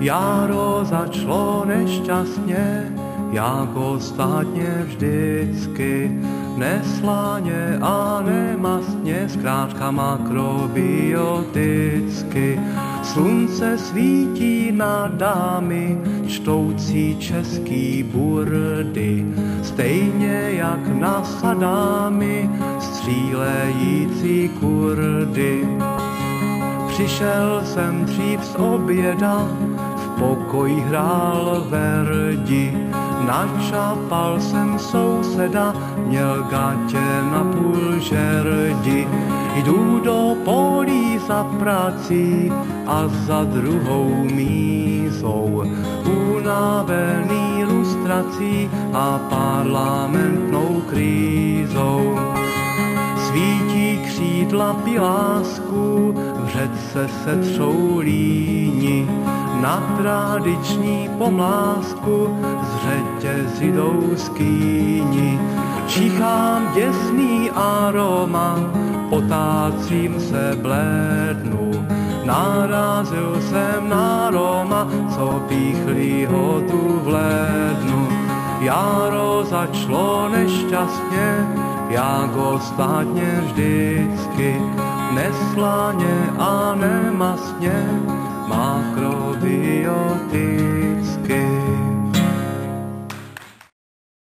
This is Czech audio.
Jaro začalo nešťastně, jako ostatně vždycky. Nesláně a nemastně s kráčkama makrobioticky. Slunce svítí na dámy, čtoucí český burdy, stejně jak na sadámy, střílející kurdy. Přišel jsem dřív z oběda, pokoji hrál Verdi, načapal jsem souseda, měl gatě na půl žerdi. Jdu do polí za prací a za druhou mízou, unavený lustrací a parlamentnou krízou. Svítí křídla pilásku, v řece se třou líni, na tradiční pomlásku z řetězy jdou skýni. Čichám děsný aroma, potácím se blédnu. Narazil jsem na Roma, co píchlýho tu v lednu. Jaro začalo nešťastně, jak ostatně vždycky, neslaně a nemastně, dentro di te.